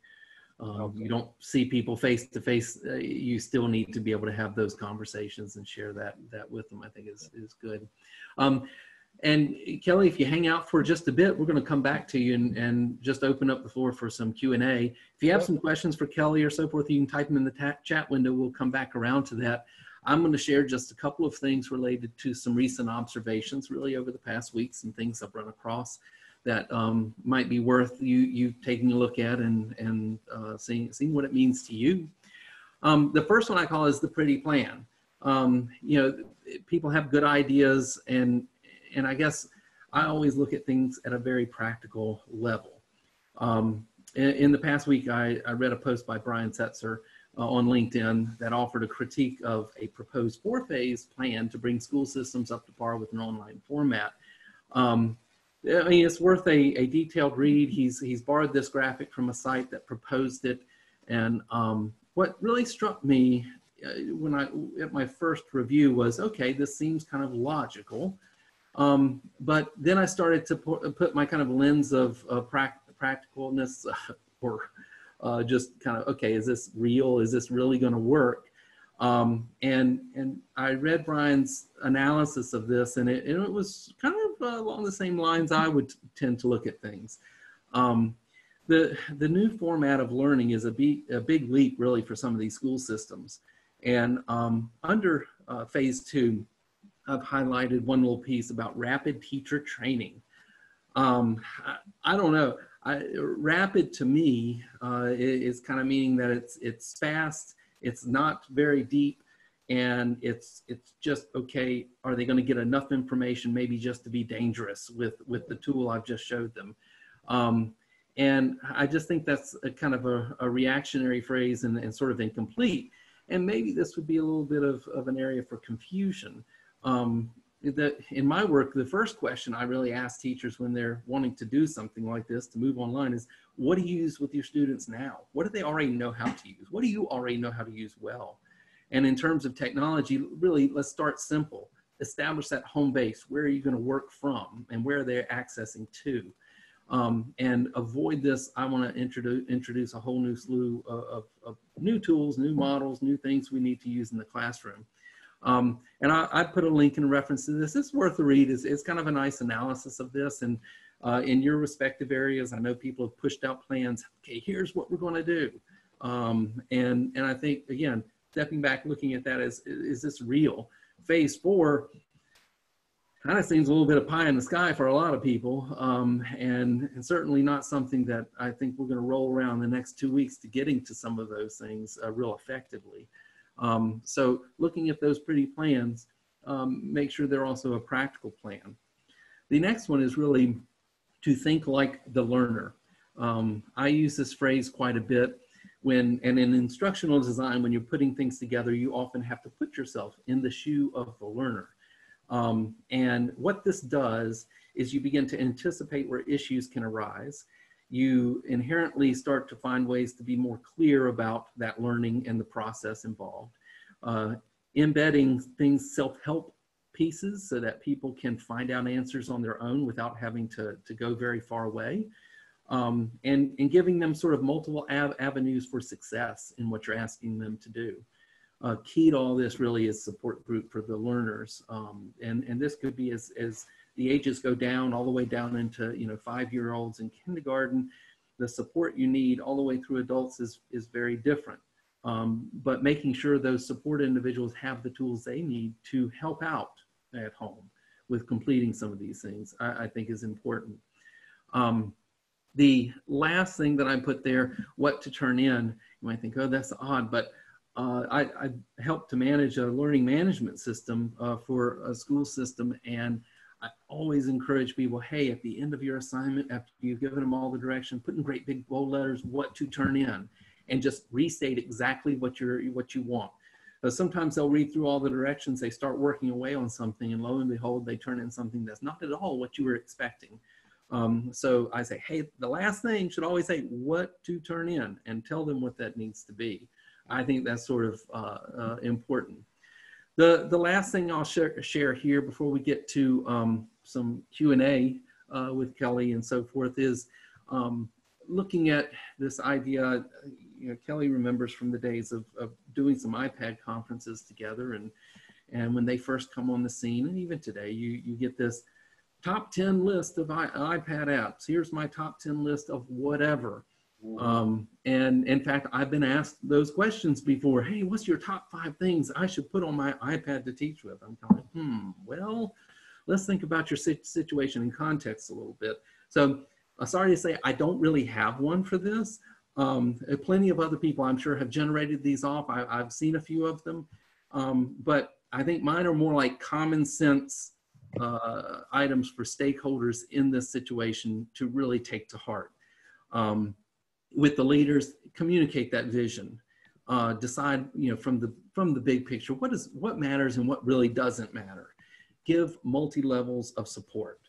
um, okay. You don't see people face to face. Uh, you still need to be able to have those conversations and share that that with them. I think is is good. Um, and Kelly, if you hang out for just a bit, we're going to come back to you and, and just open up the floor for some Q and A. If you have some questions for Kelly or so forth, you can type them in the chat window. We'll come back around to that. I'm going to share just a couple of things related to some recent observations, really over the past weeks and things I've run across that um, might be worth you you taking a look at and and uh, seeing seeing what it means to you. Um, the first one I call is the pretty plan. Um, you know, people have good ideas, and and I guess I always look at things at a very practical level. Um, in, in, the past week, I, I read a post by Brian Setzer uh, on LinkedIn that offered a critique of a proposed four-phase plan to bring school systems up to par with an online format. Um, I mean, it's worth a, a detailed read. He's he's borrowed this graphic from a site that proposed it, and um, what really struck me uh, when I at my first review was okay, this seems kind of logical, um, but then I started to put my kind of lens of uh, practicalness <laughs> or uh, just kind of okay, is this real? Is this really going to work? Um, and and I read Brian's analysis of this, and it, and it was kind of uh, along the same lines I would tend to look at things. Um, the the new format of learning is a, be, a big leap, really, for some of these school systems. And um, under uh, phase two, I've highlighted one little piece about rapid teacher training. Um, I, I, don't know. I, rapid to me uh, is kind of meaning that it's it's fast it's not very deep and it's it's just okay are they going to get enough information maybe just to be dangerous with with the tool i've just showed them um, and i just think that's a kind of a, a reactionary phrase and, and, sort of incomplete and maybe this would be a little bit of, of an area for confusion um, in my work the first question i really ask teachers when they're wanting to do something like this to move online is what do you use with your students now? What do they already know how to use? What do you already know how to use well? And in terms of technology, really, let's start simple. Establish that home base. Where are you going to work from and where are they're accessing to? Um, and avoid this. I want to introduce, introduce a whole new slew of, of, of, new tools, new models, new things we need to use in the classroom. Um, and I, I, put a link in reference to this. It's worth a read. It's, it's kind of a nice analysis of this. And uh, in your respective areas. I know people have pushed out plans. Okay, here's what we're going to do. Um, and, and I think, again, stepping back, looking at that as, is this real? Phase four kind of seems a little bit of pie in the sky for a lot of people, um, and, and, certainly not something that I think we're going to roll around the next two weeks to getting to some of those things uh, real effectively. Um, so looking at those pretty plans, um, make sure they're also a practical plan. The next one is really to think like the learner. Um, I use this phrase quite a bit when, and in instructional design, when you're putting things together, you often have to put yourself in the shoe of the learner. Um, and what this does is you begin to anticipate where issues can arise. You inherently start to find ways to be more clear about that learning and the process involved. Uh, embedding things self-help pieces so that people can find out answers on their own without having to, to go very far away. Um, and, and giving them sort of multiple av avenues for success in what you're asking them to do. Uh, key to all this really is support group for the learners. Um, and, and this could be as, as the ages go down all the way down into, you know, five-year-olds in kindergarten, the support you need all the way through adults is, is very different. Um, but making sure those support individuals have the tools they need to help out at home with completing some of these things, I, I think is important. Um, the last thing that I put there, what to turn in, you might think, oh, that's odd, but uh, I, I helped to manage a learning management system uh, for a school system. And I always encourage people, hey, at the end of your assignment, after you've given them all the direction, put in great big bold letters, what to turn in, and just restate exactly what you're, what you want. But sometimes they'll read through all the directions, they start working away on something, and lo and behold, they turn in something that's not at all what you were expecting. Um, so I say, hey, the last thing should always say what to turn in and tell them what that needs to be. I think that's sort of uh, uh, important. The, the last thing I'll share, share here before we get to um, some Q&A uh, with Kelly and so forth is um, looking at this idea, you know, Kelly remembers from the days of, of doing some iPad conferences together and and when they first come on the scene and even today you you get this top 10 list of iPad apps. Here's my top 10 list of whatever. Um, and in fact, I've been asked those questions before. Hey, what's your top five things I should put on my iPad to teach with? I'm kind of, hmm, well, let's think about your situation in context a little bit. So uh, sorry to say, I don't really have one for this. Um, plenty of other people, I'm sure, have generated these off. I, have seen a few of them, um, but I think mine are more like common sense uh, items for stakeholders in this situation to really take to heart. Um, with the leaders, communicate that vision. Uh, decide, you know, from the from the big picture, what is what matters and what really doesn't matter. Give multi levels of support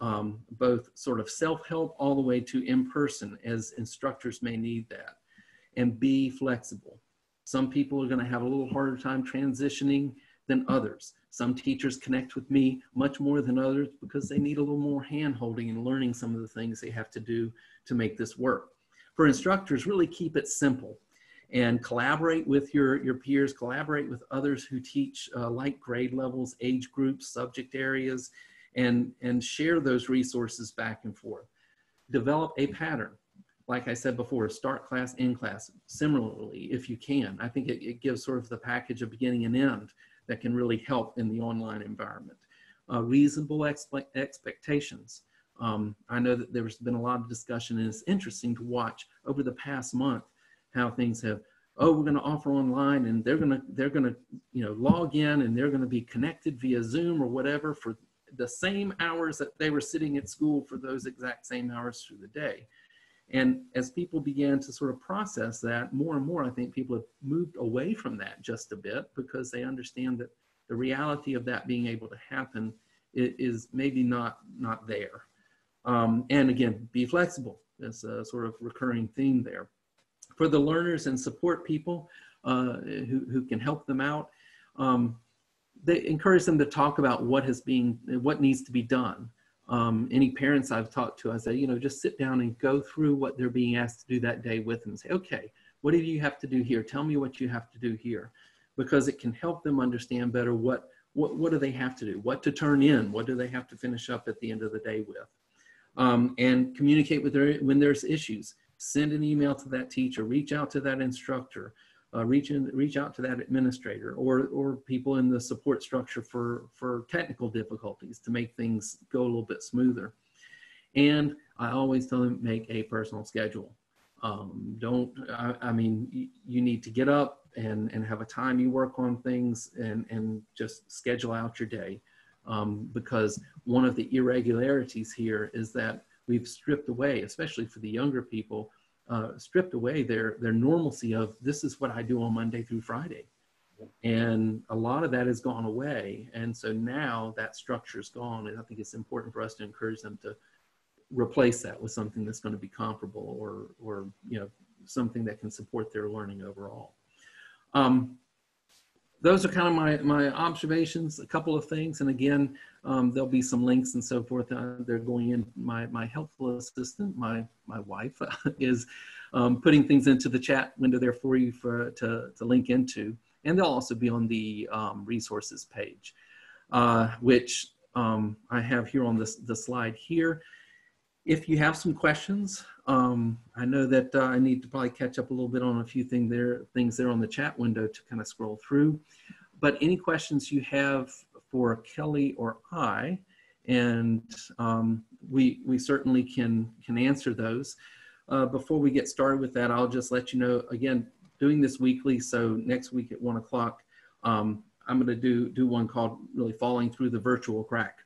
um, both sort of self-help all the way to in-person as instructors may need that and be flexible. Some people are going to have a little harder time transitioning than others. Some teachers connect with me much more than others because they need a little more hand-holding and learning some of the things they have to do to make this work. For instructors, really keep it simple and collaborate with your, your peers, collaborate with others who teach uh, like grade levels, age groups, subject areas, and, and share those resources back and forth. Develop a pattern. Like I said before, start class, end class. Similarly, if you can, I think it, it gives sort of the package of beginning and end that can really help in the online environment. Uh, reasonable expe expectations. Um, I know that there's been a lot of discussion and it's interesting to watch over the past month how things have oh we're going to offer online and they're going to they're going to you know log in and they're going to be connected via zoom or whatever for the same hours that they were sitting at school for those exact same hours through the day. And as people began to sort of process that, more and more, I think people have moved away from that just a bit because they understand that the reality of that being able to happen is, maybe not not there. Um, and again, be flexible. That's a sort of recurring theme there. For the learners and support people uh, who, who can help them out, um, they encourage them to talk about what has been, what needs to be done. Um, any parents I've talked to, I say, you know, just sit down and go through what they're being asked to do that day with them. Say, okay, what do you have to do here? Tell me what you have to do here, because it can help them understand better what what what do they have to do, what to turn in, what do they have to finish up at the end of the day with, um, and communicate with their when there's issues. Send an email to that teacher, reach out to that instructor uh, reach, in, reach out to that administrator or, or people in the support structure for, for technical difficulties to make things go a little bit smoother. And I always tell them make a personal schedule. Um, don't, I, I mean, you, you need to get up and, and have a time you work on things and, and just schedule out your day. Um, because one of the irregularities here is that we've stripped away, especially for the younger people, uh, stripped away their their normalcy of this is what I do on Monday through Friday, and a lot of that has gone away, and so now that structure is gone, and I think it's important for us to encourage them to replace that with something that's going to be comparable or or you know something that can support their learning overall. Um, those are kind of my, my observations, a couple of things. And again, um, there'll be some links and so forth. Uh, they're going in. My, my helpful assistant, my, my wife, <laughs> is um, putting things into the chat window there for you for, to, to link into. And they'll also be on the um, resources page, uh, which um, I have here on this, the slide here. If you have some questions, um, I know that uh, I need to probably catch up a little bit on a few thing there, things there on the chat window to kind of scroll through. But any questions you have for Kelly or I, and um, we, we certainly can, can answer those. Uh, before we get started with that, I'll just let you know, again, doing this weekly, so next week at one o'clock, um, I'm gonna do, do one called really Falling Through the Virtual Crack.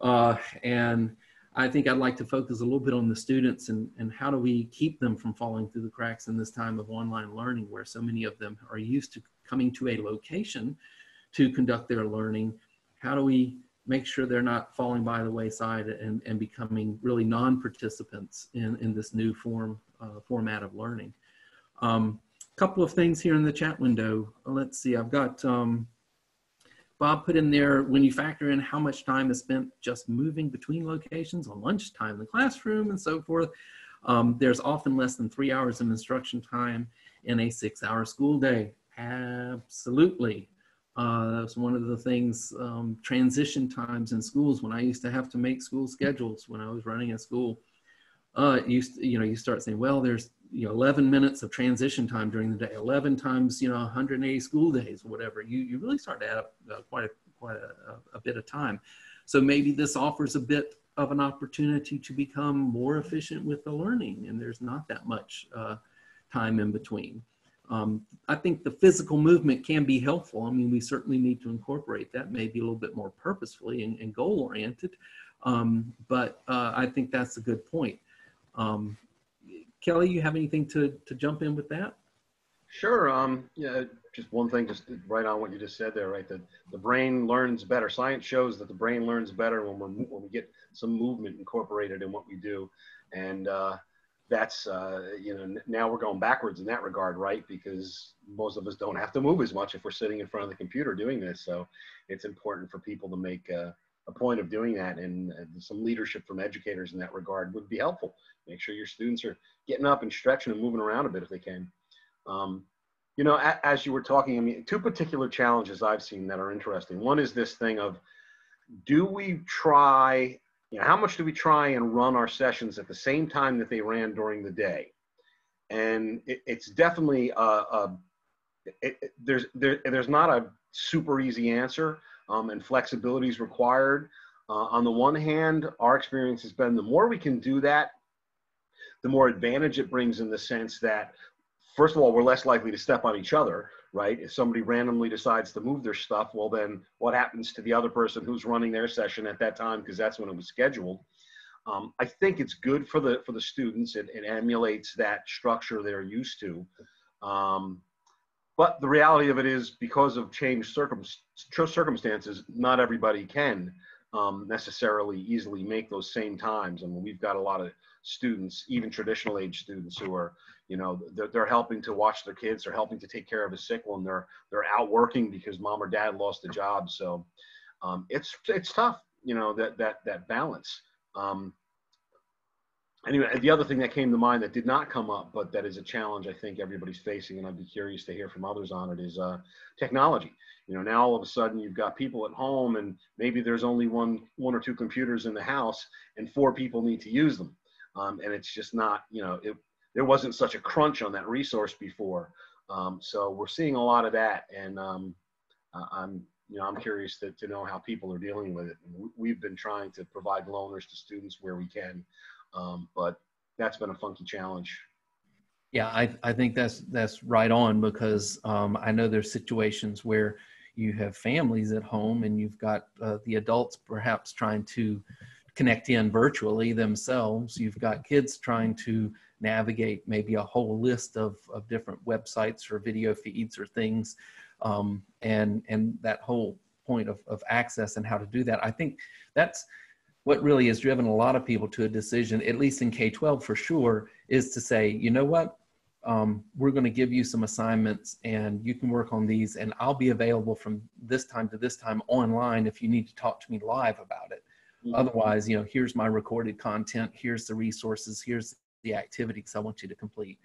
Uh, and I think I'd like to focus a little bit on the students and, and how do we keep them from falling through the cracks in this time of online learning where so many of them are used to coming to a location to conduct their learning. How do we make sure they're not falling by the wayside and, and becoming really non-participants in, in this new form uh, format of learning? A um, couple of things here in the chat window. Let's see, I've got um, Bob put in there when you factor in how much time is spent just moving between locations on lunchtime in the classroom and so forth, um, there's often less than three hours of instruction time in a six hour school day. Absolutely. Uh, that's one of the things, um, transition times in schools when I used to have to make school schedules when I was running a school. Uh, you know, you start saying, well, there's you know 11 minutes of transition time during the day 11 times you know 180 school days whatever you you really start to add up uh, quite a quite a, a, bit of time So maybe this offers a bit of an opportunity to become more efficient with the learning, and there's not that much uh, time in between. Um, I think the physical movement can be helpful. I mean, we certainly need to incorporate that maybe a little bit more purposefully and, and goal oriented. Um, but uh, I think that's a good point. Um, Kelly, you have anything to, to jump in with that? Sure. Um, yeah, just one thing, just right on what you just said there, right? That the brain learns better. Science shows that the brain learns better when we're when we get some movement incorporated in what we do, and uh, that's uh, you know now we're going backwards in that regard, right? Because most of us don't have to move as much if we're sitting in front of the computer doing this. So it's important for people to make uh, a point of doing that, and some leadership from educators in that regard would be helpful. Make sure your students are getting up and stretching and moving around a bit if they can. Um, you know, a, as you were talking, I mean, two particular challenges I've seen that are interesting. One is this thing of, do we try you know, how much do we try and run our sessions at the same time that they ran during the day? And it, it's definitely a, a it, it, there's there, there's not a super easy answer, um, and flexibility is required. Uh, on the one hand, our experience has been the more we can do that, the more advantage it brings in the sense that, first of all, we're less likely to step on each other right? If somebody randomly decides to move their stuff, well, then what happens to the other person who's running their session at that time because that's when it was scheduled? Um, I think it's good for the for the students. It, it emulates that structure they're used to. Um, but the reality of it is, because of changed circum- circumstances, not everybody can um, necessarily easily make those same times. I mean, we've got a lot of students, even traditional age students, who are, you know, they're, they're helping to watch their kids, they're helping to take care of a sick one, they're they're out working because mom or dad lost a job. So um, it's it's tough, you know, that that that balance. Um, anyway, the other thing that came to mind that did not come up, but that is a challenge I think everybody's facing, and I'd be curious to hear from others on it, is uh, technology. You know, now all of a sudden you've got people at home, and maybe there's only one one or two computers in the house, and four people need to use them. Um, and it's just not you know it, there wasn't such a crunch on that resource before. Um, so we're seeing a lot of that and um, i'm you know i'm curious to, to know how people are dealing with it. We've been trying to provide loaners to students where we can um, but that's been a funky challenge yeah i, I think that's that's right on because um, i know there's situations where you have families at home and you've got uh, the adults perhaps trying to connect in virtually themselves. You've got kids trying to navigate maybe a whole list of, of different websites or video feeds or things. Um, and, and that whole point of, of access and how to do that. I think that's what really has driven a lot of people to a decision, at least in K 12 for sure, is to say, you know what? Um, we're going to give you some assignments and you can work on these, and I'll be available from this time to this time online if you need to talk to me live about it. Mm-hmm. Otherwise, you know, here's my recorded content, here's the resources, here's the activities I want you to complete.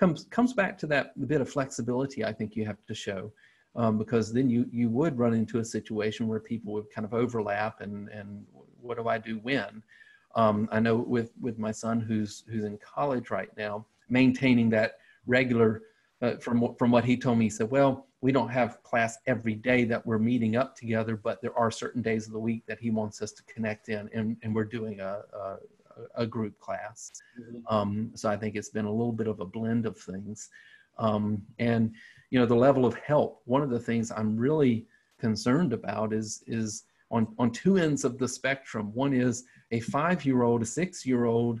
Comes comes back to that bit of flexibility I think you have to show. Um, because then you you would run into a situation where people would kind of overlap and and what do I do when? Um, I know with with my son who's who's in college right now, maintaining that regular uh, from from what he told me, he said, well, we don't have class every day that we're meeting up together, but there are certain days of the week that he wants us to connect in, and, and we're doing a, a, a group class. Mm-hmm. Um, so I think it's been a little bit of a blend of things. Um, and, you know, the level of help, one of the things I'm really concerned about is, is on, on two ends of the spectrum. One is a five-year-old, a six-year-old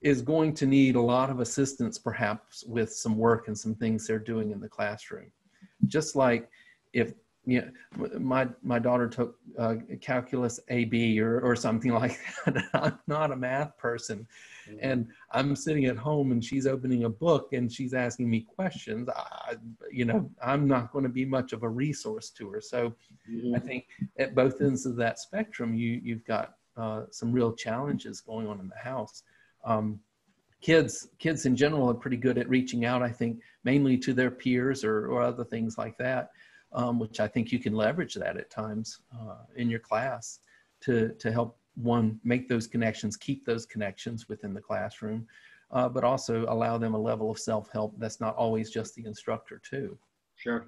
is going to need a lot of assistance perhaps with some work and some things they're doing in the classroom just like if you know, my my daughter took uh, calculus AB or or something <laughs> like that. I'm not a math person, mm-hmm. and I'm sitting at home and she's opening a book and she's asking me questions. I, you know, I'm not going to be much of a resource to her. So, mm-hmm. I think at both ends of that spectrum, you you've got uh, some real challenges going on in the house. Um, kids kids in general are pretty good at reaching out i think mainly to their peers or, or other things like that um, which i think you can leverage that at times uh, in your class to to help one make those connections keep those connections within the classroom uh, but also allow them a level of self-help that's not always just the instructor too sure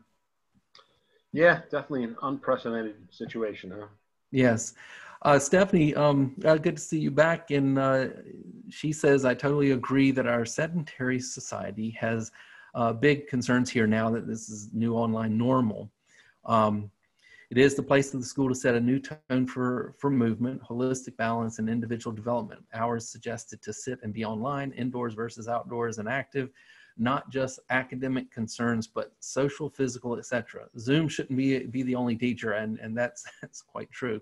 yeah definitely an unprecedented situation huh yes Uh, Stephanie, um, uh, good to see you back. And uh, she says, I totally agree that our sedentary society has uh, big concerns here now that this is new online normal. Um, it is the place of the school to set a new tone for, for movement, holistic balance, and individual development. Hours suggested to sit and be online, indoors versus outdoors, and active, not just academic concerns, but social, physical, etc. Zoom shouldn't be, be the only teacher, and, and that's, <laughs> that's quite true.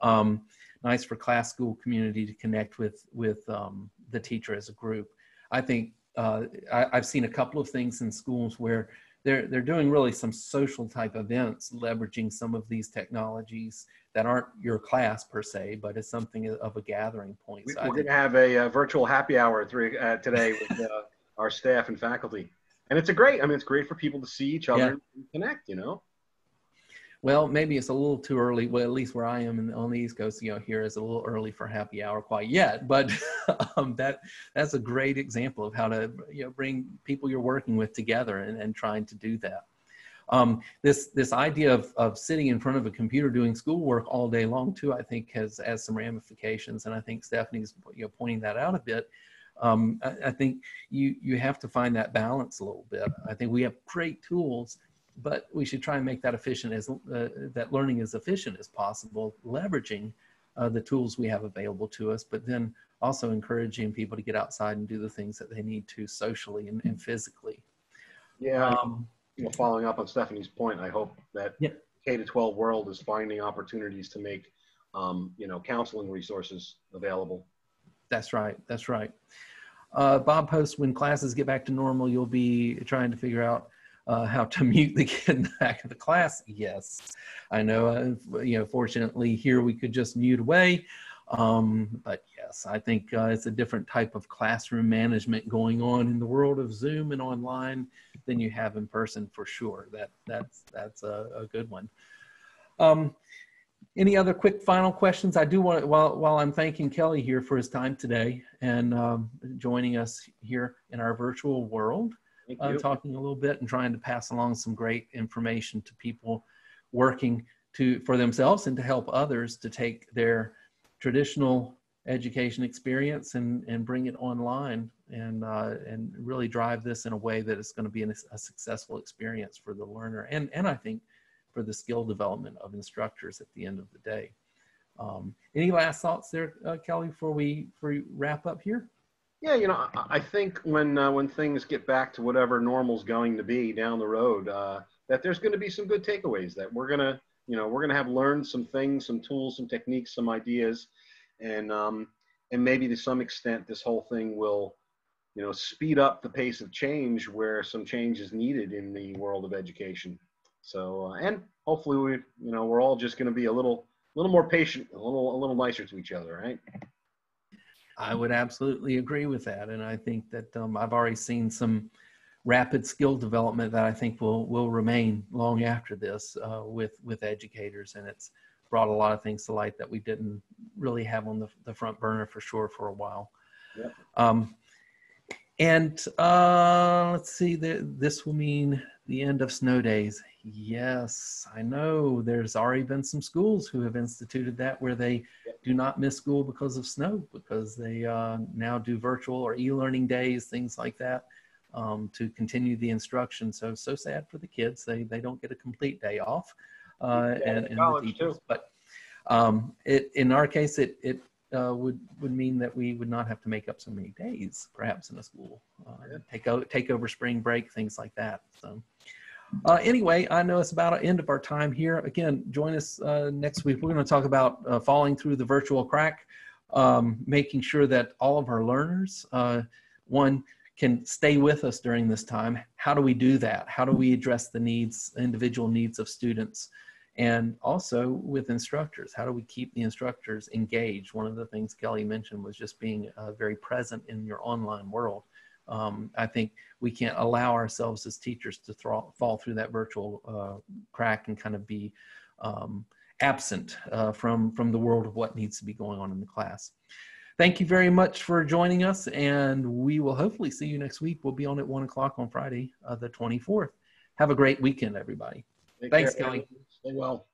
Um, nice for class school community to connect with, with um, the teacher as a group. I think uh, I, I've seen a couple of things in schools where they're they're doing really some social type events leveraging some of these technologies that aren't your class per se but it's something of a gathering point. We, so are going to have a, a, virtual happy hour three, uh, today with uh, our staff and faculty. And it's a great i mean it's great for people to see each other yeah. and connect you know well, maybe it's a little too early. Well, at least where I am in, on the East Coast, you know, here is a little early for happy hour quite yet. But <laughs> um, that that's a great example of how to you know bring people you're working with together and, and trying to do that. Um, this this idea of, of sitting in front of a computer doing schoolwork all day long too, I think has has some ramifications, and I think Stephanie's you know pointing that out a bit. Um, I, I think you you have to find that balance a little bit. I think we have great tools but we should try and make that efficient as uh, that learning as efficient as possible, leveraging uh, the tools we have available to us, but then also encouraging people to get outside and do the things that they need to socially and, and physically. Yeah, um, you know, following up on Stephanie's point, I hope that yeah. K to 12 world is finding opportunities to make, um, you know, counseling resources available. That's right. That's right. Uh, Bob posts when classes get back to normal, you'll be trying to figure out uh, how to <laughs> mute the kid in the back of the class? Yes, I know. Uh, you know, fortunately here we could just mute away. Um, but yes, I think uh, it's a different type of classroom management going on in the world of Zoom and online than you have in person for sure. That that's that's a, a good one. Um, any other quick final questions? I do want, while, while I'm thanking Kelly here for his time today and um, joining us here in our virtual world, uh, talking a little bit and trying to pass along some great information to people working to for themselves and to help others to take their traditional education experience and and bring it online and uh, and really drive this in a way that it's going to be an, a successful experience for the learner and and I think for the skill development of instructors at the end of the day. Um, any last thoughts there, uh, Kelly, before we, before we wrap up here? Yeah, you know, I, think when uh, when things get back to whatever normal's going to be down the road, uh, that there's going to be some good takeaways. That we're gonna, you know, we're gonna have learned some things, some tools, some techniques, some ideas, and um, and maybe to some extent, this whole thing will, you know, speed up the pace of change where some change is needed in the world of education. So, uh, and hopefully, we, you know, we're all just going to be a little, a little more patient, a little, a little nicer to each other, right? I would absolutely agree with that, and I think that um, I've already seen some rapid skill development that I think will will remain long after this uh, with with educators, and it's brought a lot of things to light that we didn't really have on the, the front burner for sure for a while. Yep. Um, and uh, let's see, the, this will mean the end of snow days. Yes, I know there's already been some schools who have instituted that where they do not miss school because of snow, because they uh, now do virtual or e-learning days, things like that, um, to continue the instruction. So, so sad for the kids. They, they don't get a complete day off. Uh, yeah, and, and the teachers, too. but um, it, in our case, it, it uh, would would mean that we would not have to make up so many days, perhaps in a school, uh, yeah. take out take over spring break, things like that. So, uh, anyway, I know it's about the end of our time here. Again, join us uh, next week. We're going to talk about uh, falling through the virtual crack, um, making sure that all of our learners, uh, one, can stay with us during this time. How do we do that? How do we address the needs, individual needs of students? And also with instructors, how do we keep the instructors engaged? One of the things Kelly mentioned was just being uh, very present in your online world um, I think we can't allow ourselves as teachers to fall through that virtual uh, crack and kind of be um, absent uh, from, from the world of what needs to be going on in the class. Thank you very much for joining us, and we will hopefully see you next week. We'll be on at 1 o'clock on Friday, uh, the 24th. Have a great weekend, everybody. Take Thanks, care. Kelly. Stay well.